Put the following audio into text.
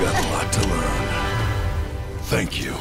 got a lot to learn. Thank you.